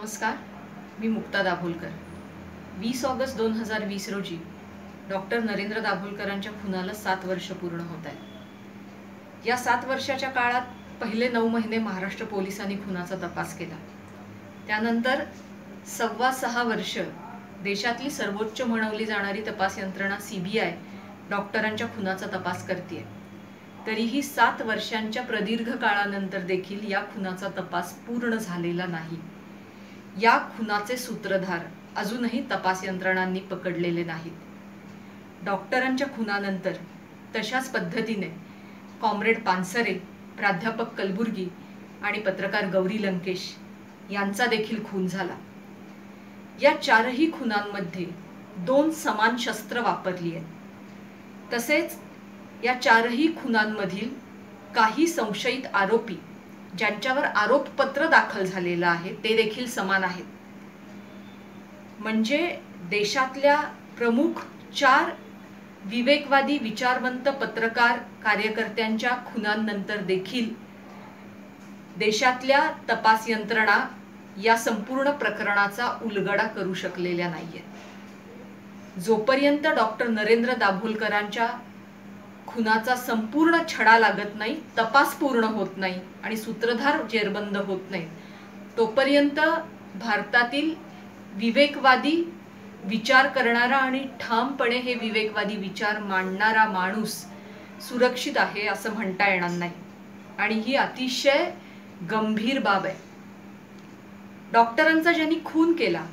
नमस्कार मी मुक्ता दाभोलकर. वीस ऑगस्ट दोन हजार वीस रोजी डॉक्टर नरेंद्र दाभोलकरांच्या खुनाला सात वर्ष पूर्ण होत आहेत. या सात वर्षाच्या काळात पहिले नऊ महिने महाराष्ट्र पोलिसांनी खुनाचा तपास केला. त्यानंतर सव्वा सहा वर्ष देशातली सर्वोच्च म्हणवली जाणारी तपास यंत्रणा सी बी आय डॉक्टरांच्या खुनाचा तपास करते तरीही सात वर्षांच्या प्रदीर्घ काळानंतर देखील या खुनाचा तपास पूर्ण झालेला नाही. या खुनाचे सूत्रधार अजूनही तपास यंत्रणांनी पकडलेले नाहीत. डॉक्टरांच्या खुनानंतर तशाच पद्धतीने कॉम्रेड पानसरे प्राध्यापक कलबुर्गी आणि पत्रकार गौरी लंकेश यांचा देखील खून झाला. या चारही खुनांमध्ये दोन समान शस्त्र वापरली आहेत. तसेच या चारही खुनांमधील काही संशयित आरोपी ज्यांच्यावर आरोपपत्र दाखल झालेलं आहे ते देखील समान आहेत. म्हणजे देशातल्या प्रमुख चार विवेकवादी विचारवंत पत्रकार कार्यकर्त्यांच्या खुनांनंतर देखील देशातल्या तपास यंत्रणा या संपूर्ण प्रकरणाचा उलगडा करू शकलेल्या नाहीयेत. जोपर्यंत डॉक्टर नरेंद्र दाभोलकरांच्या खुनाचा संपूर्ण छडा लागत नाही तपास पूर्ण होत नाही आणि सूत्रधार जेरबंद होत नाही. तोपर्यंत भारतातील विवेकवादी विचार करणारा आणि ठामपणे हे विवेकवादी विचार मांडणारा माणूस सुरक्षित आहे असं म्हणता येणार नाही. आणि ही अतिशय गंभीर बाब आहे. डॉक्टरांचा ज्यांनी खून केला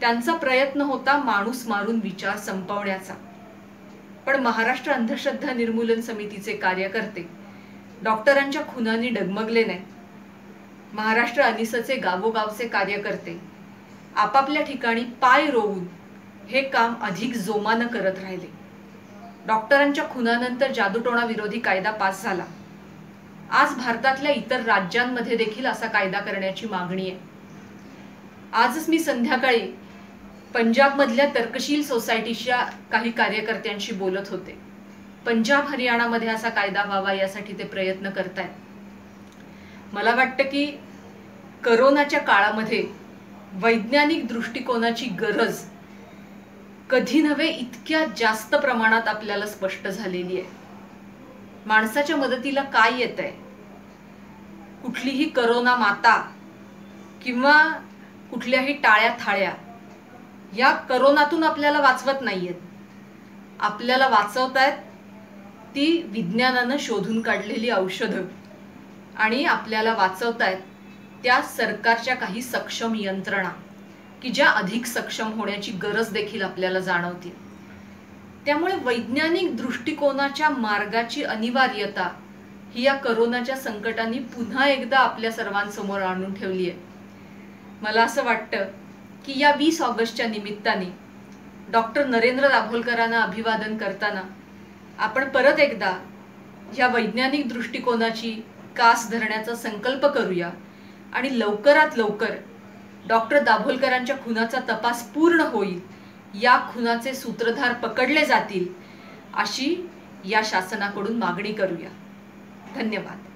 त्यांचा प्रयत्न होता माणूस मारून विचार संपवण्याचा. पण महाराष्ट्र अंधश्रद्धा निर्मूलन समितीचे कार्यकर्ते डॉक्टरांच्या खुनाने डगमगले नाही महाराष्ट्र अनिसचे गावोगावचे कार्यकर्ते आपापल्या ठिकाणी पाय रोवून हे काम अधिक जोमानं करत राहिले. डॉक्टरांच्या खुनानंतर जादूटोणा विरोधी कायदा पास झाला. आज भारतातल्या इतर राज्यांमध्ये देखील असा कायदा करण्याची मागणी आहे. आजच मी संध्याकाळी पंजाबमधल्या तर्कशील सोसायटीच्या काही कार्यकर्त्यांशी बोलत होते. पंजाब हरियाणामध्ये असा कायदा व्हावा यासाठी ते प्रयत्न करतायत. मला वाटतं की करोनाच्या काळामध्ये वैज्ञानिक दृष्टिकोनाची गरज कधी नव्हे इतक्या जास्त प्रमाणात आपल्याला स्पष्ट झालेली आहे. माणसाच्या मदतीला काय येत आहे कुठलीही करोना माता किंवा कुठल्याही टाळ्या थाळ्या या करोनातून आपल्याला वाचवत नाहीयेत. आपल्याला वाचवत आहेत ती विज्ञानानं शोधून काढलेली औषधं. आणि आपल्याला वाचवतायत त्या सरकारच्या काही सक्षम यंत्रणा की ज्या अधिक सक्षम होण्याची गरज देखील आपल्याला जाणवते त्यामुळे वैज्ञानिक दृष्टिकोनाच्या मार्गाची अनिवार्यता ही या करोनाच्या संकटाने पुन्हा एकदा आपल्या सर्वांसमोर आणून ठेवली आहे मला असं वाटतं की या वीस ऑगस्टच्या निमित्ताने डॉक्टर नरेंद्र दाभोलकरांना अभिवादन करताना आपण परत एकदा या वैज्ञानिक दृष्टिकोनाची कास धरण्याचा संकल्प करूया आणि लवकरात लवकर डॉक्टर दाभोलकरांच्या खुनाचा तपास पूर्ण होईल. या खुनाचे सूत्रधार पकडले जातील अशी या शासनाकडून मागणी करूया. धन्यवाद.